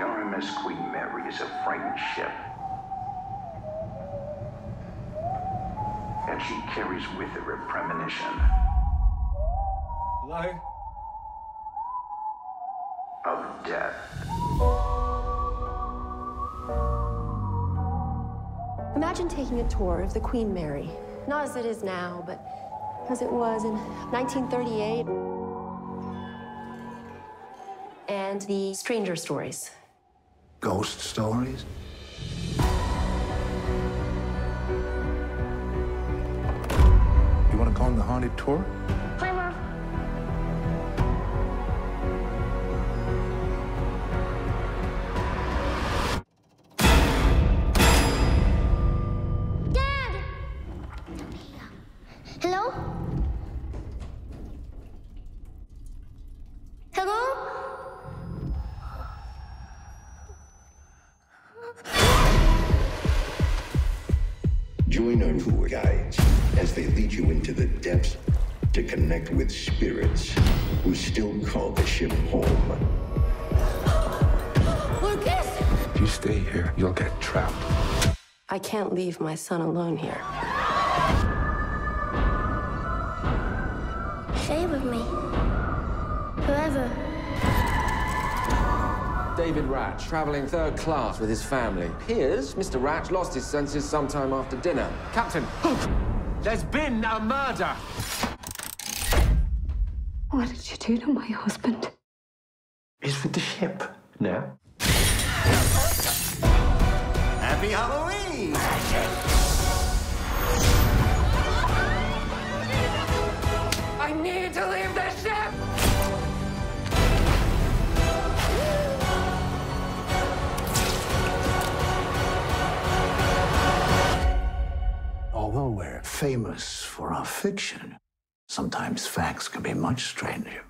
RMS Queen Mary is a frightened ship. And she carries with her a premonition. Hello? Of death. Imagine taking a tour of the Queen Mary. Not as it is now, but as it was in 1938. And the stranger stories. Ghost stories? You want to go on the haunted tour? Join our tour guides as they lead you into the depths to connect with spirits who still call the ship home. Lucas! If you stay here, you'll get trapped. I can't leave my son alone here. Stay with me. Forever. David Ratch, traveling third class with his family. Piers, Mr. Ratch, lost his senses sometime after dinner. Captain, there's been a murder. What did you do to my husband? He's with the ship now. Happy Halloween! Although we're famous for our fiction, sometimes facts can be much stranger.